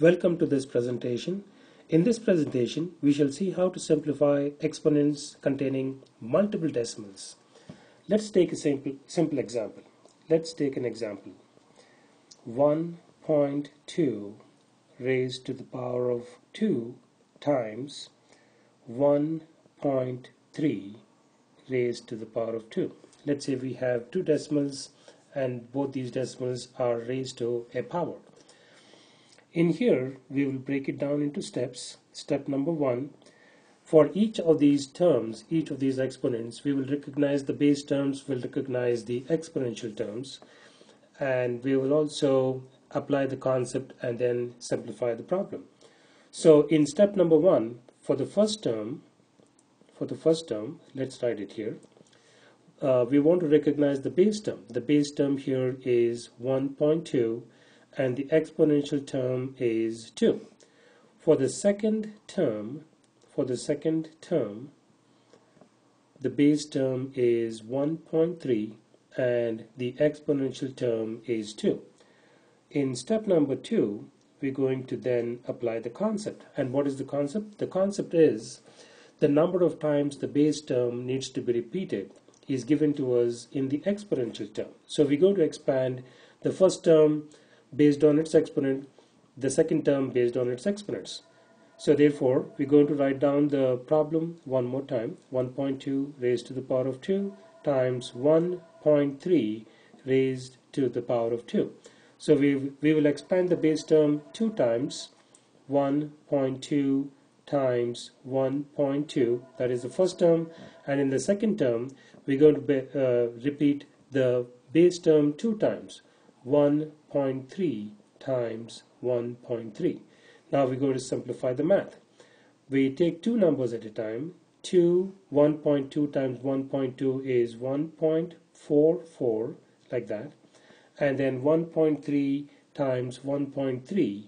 Welcome to this presentation. In this presentation, we shall see how to simplify exponents containing multiple decimals. Let's take a simple, simple example. Let's take an example. 1.2 raised to the power of 2 times 1.3 raised to the power of 2. Let's say we have two decimals and both these decimals are raised to a power. In here, we will break it down into steps. Step number one, for each of these terms, each of these exponents, we will recognize the base terms, we will recognize the exponential terms, and we will also apply the concept and then simplify the problem. So in step number one, for the first term, for the first term, let's write it here. Uh, we want to recognize the base term. The base term here is 1.2 and the exponential term is 2. For the second term, for the second term, the base term is 1.3 and the exponential term is 2. In step number 2, we're going to then apply the concept. And what is the concept? The concept is the number of times the base term needs to be repeated is given to us in the exponential term. So we're going to expand the first term based on its exponent, the second term based on its exponents. So therefore, we're going to write down the problem one more time. 1.2 raised to the power of 2 times 1.3 raised to the power of 2. So we, we will expand the base term two times 1.2 times 1.2 that is the first term and in the second term we're going to be, uh, repeat the base term two times 1.3 times 1.3. Now we're going to simplify the math. We take two numbers at a time. 2, 1.2 times 1.2 is 1.44, like that. And then 1.3 times 1.3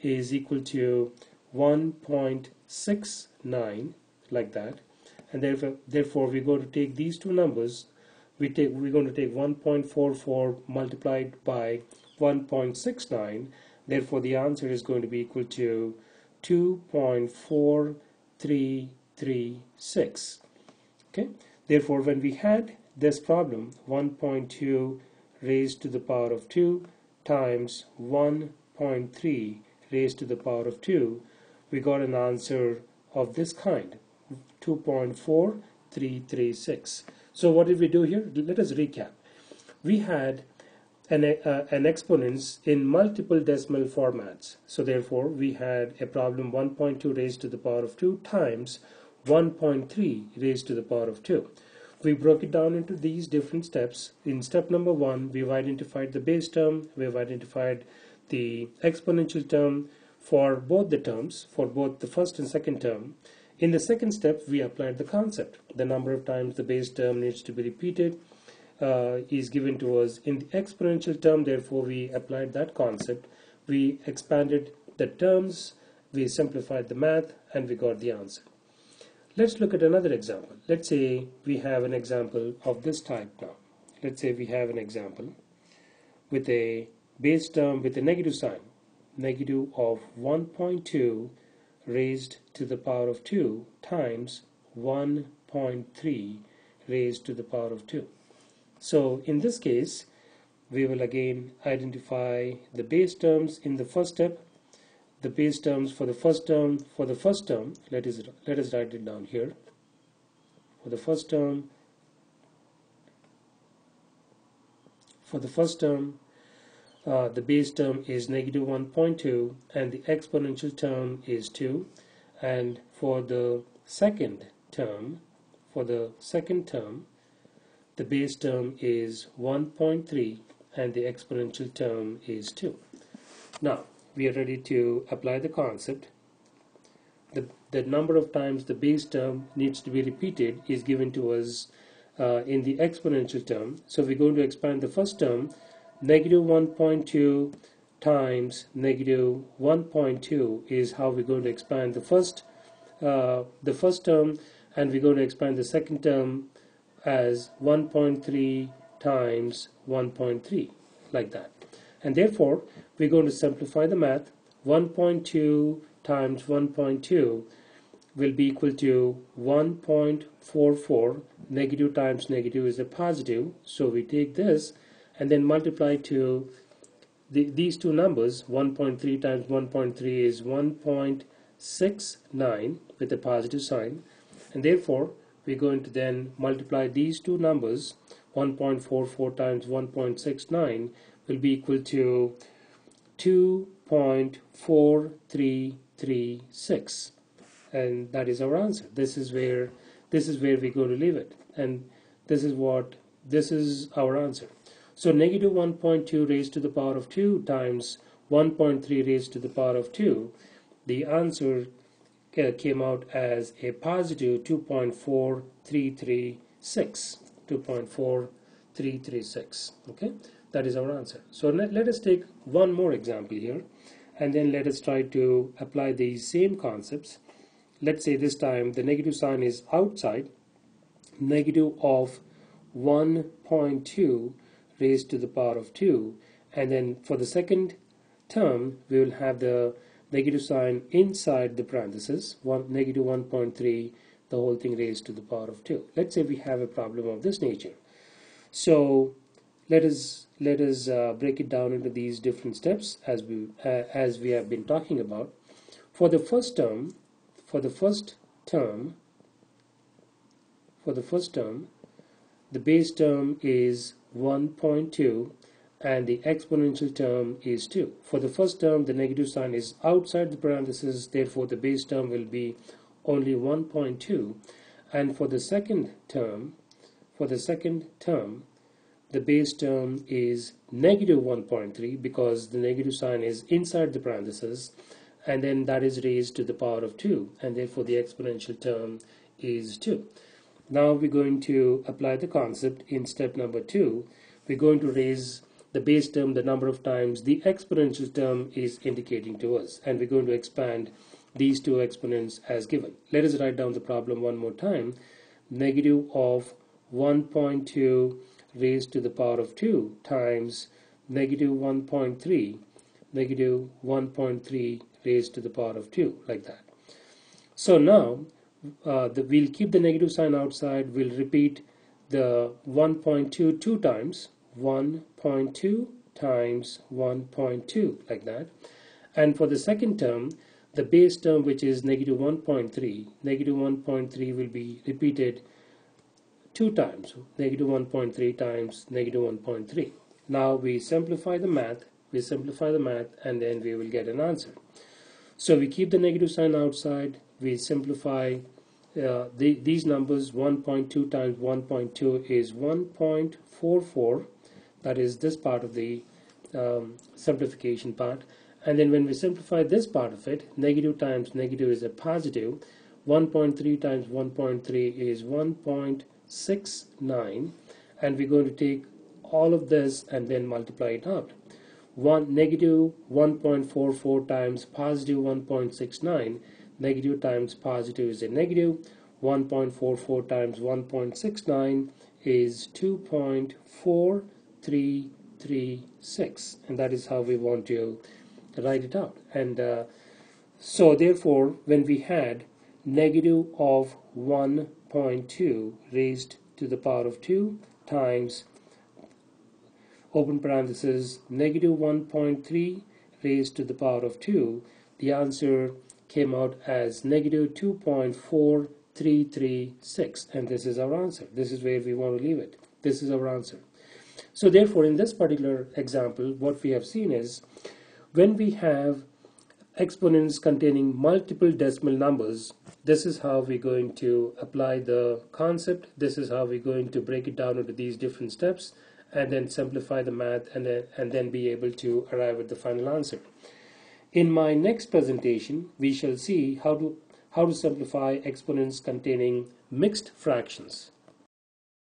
is equal to 1.69, like that. And therefore, therefore we're going to take these two numbers we take we're going to take 1.44 multiplied by 1.69 therefore the answer is going to be equal to 2.4336 okay therefore when we had this problem 1.2 raised to the power of 2 times 1.3 raised to the power of 2 we got an answer of this kind 2.4336 so what did we do here? Let us recap. We had an, uh, exponents in multiple decimal formats. So therefore, we had a problem 1.2 raised to the power of 2 times 1.3 raised to the power of 2. We broke it down into these different steps. In step number one, we've identified the base term, we've identified the exponential term for both the terms, for both the first and second term. In the second step, we applied the concept. The number of times the base term needs to be repeated uh, is given to us in the exponential term. Therefore, we applied that concept. We expanded the terms, we simplified the math, and we got the answer. Let's look at another example. Let's say we have an example of this type now. Let's say we have an example with a base term with a negative sign, negative of 1.2 raised to the power of 2 times 1.3 raised to the power of 2. So in this case, we will again identify the base terms in the first step. The base terms for the first term, for the first term, let us, let us write it down here. For the first term, for the first term, uh, the base term is negative 1.2 and the exponential term is 2 and for the second term for the second term the base term is 1.3 and the exponential term is 2 now we are ready to apply the concept. The, the number of times the base term needs to be repeated is given to us uh, in the exponential term. So we're going to expand the first term negative 1.2 times negative 1.2 is how we're going to expand the first uh, the first term and we're going to expand the second term as 1.3 times 1.3 like that. And therefore we're going to simplify the math. 1.2 times 1.2 will be equal to 1.44 negative times negative is a positive so we take this and then multiply to the, these two numbers. 1.3 times 1.3 is 1.69 with a positive sign. And therefore we're going to then multiply these two numbers 1.44 times 1.69 will be equal to 2.4336 and that is our answer. This is where this is where we're going to leave it. And this is what this is our answer. So negative 1.2 raised to the power of 2 times 1.3 raised to the power of 2 the answer Uh, came out as a positive 2.4336 2.4336 okay? That is our answer. So let, let us take one more example here and then let us try to apply these same concepts. Let's say this time the negative sign is outside negative of 1.2 raised to the power of 2 and then for the second term we will have the negative sign inside the parenthesis, one, negative 1.3, the whole thing raised to the power of 2. Let's say we have a problem of this nature. So let us let us uh, break it down into these different steps as we uh, as we have been talking about. For the first term, for the first term, for the first term, the base term is 1.2 and the exponential term is 2. For the first term, the negative sign is outside the parenthesis, therefore the base term will be only 1.2. And for the second term, for the second term, the base term is negative 1.3 because the negative sign is inside the parenthesis and then that is raised to the power of 2 and therefore the exponential term is 2. Now we're going to apply the concept in step number 2. We're going to raise the base term, the number of times the exponential term is indicating to us. And we're going to expand these two exponents as given. Let us write down the problem one more time. Negative of 1.2 raised to the power of 2 times negative 1.3, negative 1.3 raised to the power of 2, like that. So now, uh, the, we'll keep the negative sign outside. We'll repeat the 1.2 two times 1.2 times 1.2 like that. And for the second term the base term which is negative 1.3 negative 1.3 will be repeated two times. Negative 1.3 times negative 1.3 now we simplify the math we simplify the math and then we will get an answer. So we keep the negative sign outside we simplify uh, the, these numbers 1.2 times 1.2 is 1.44 that is this part of the um, simplification part. And then when we simplify this part of it negative times negative is a positive. 1.3 times 1.3 is 1.69 and we're going to take all of this and then multiply it out. One negative 1.44 times positive 1.69 negative times positive is a negative. 1.44 times 1.69 is 2.4 336 and that is how we want to write it out. And uh, so therefore when we had negative of 1.2 raised to the power of 2 times open parenthesis negative 1.3 raised to the power of 2 the answer came out as negative 2.4336 and this is our answer. This is where we want to leave it. This is our answer so therefore, in this particular example, what we have seen is when we have exponents containing multiple decimal numbers, this is how we're going to apply the concept. This is how we're going to break it down into these different steps and then simplify the math and then, and then be able to arrive at the final answer. In my next presentation, we shall see how to, how to simplify exponents containing mixed fractions.